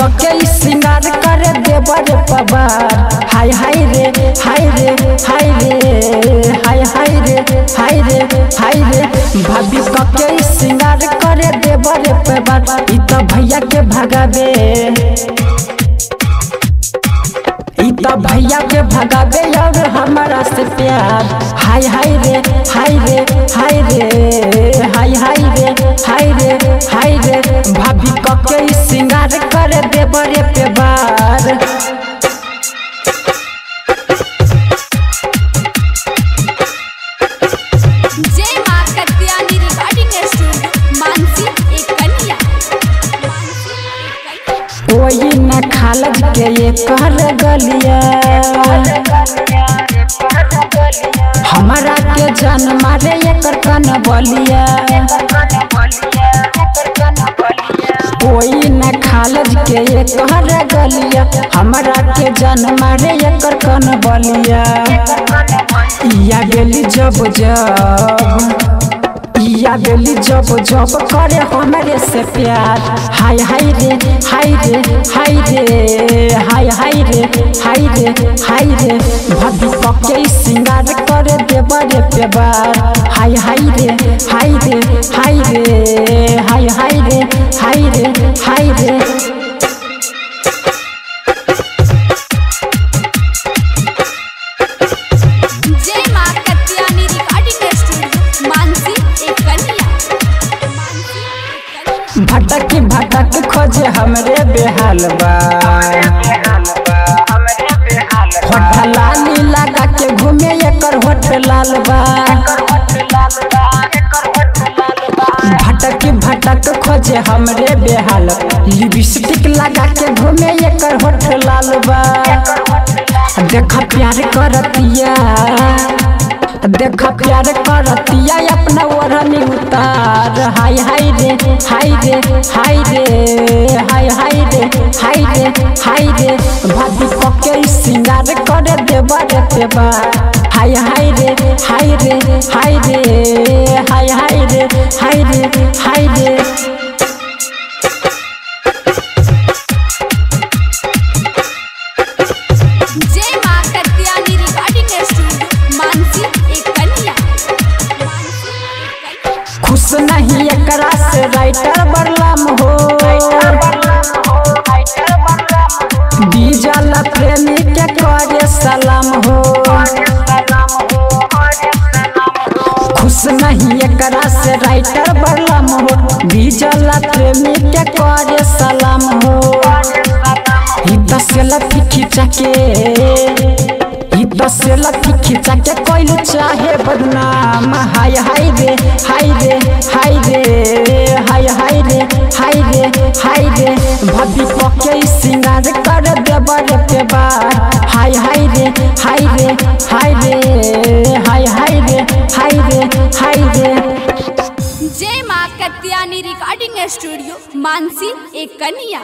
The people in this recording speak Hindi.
सिंगार कर देवर पवार। हाय हाय रे हाय रे हाय रे, हाय हाय रे हाय रे हाय रे। भाभी कके सिंगार कर देवर पवार। त भैया के भगावे ई त भैया के भगावे हमारा से प्यार। हाय हाय रे हाय रे मानसी एक कन्या कोई न खालज के ये कर गलिया। के ये कर गलिया, हमारा के जान मारे एकर कन बलिया। इया गेली जब जब, इया गेली जब जब करे हमारे से प्यार। हाय हाय रे हाय रे हाय रे, हाय हाय रे हाय रे हाय रे। भाभी पके सिंगार करे देवर पे बार हाय खोजे हमरे बेहाल बा। के घूमे एकर लाल बा। भटक भटक खोजे हमरे बेहाल। लिपस्टिक लगा के घूमे एकर होठ लाल बा। देखा प्यार करतिया। देखा प्यार करतिया अपना ओढ़नी उतार हाय हाय रे हाय रे हाय रे हाय हाय रे हाय रे हाय रे भाभी पके सिंगार कर देवर देवा हाय हाय रे हाय रे हाय रे हाय हाय रे हाय रे हाय रे एकरा से राइटर बरलाम हो डीजल प्रेमी के करे सलाम हो। खुश नहीं एकरा से राइटर बरलाम हो। डीजल प्रेमी के करे सलाम हो। ई त सेल्फी के ई त सेल्फी खिंचा के कोइल चाहे बदनाम। हाय हाय रे कर पे बार हाय हाय रे हाय रे हाय रे हाय हाय रे हाय रे हाय रे। जय माँ कत्यानी रिकॉर्डिंग स्टूडियो मानसी एक कन्या।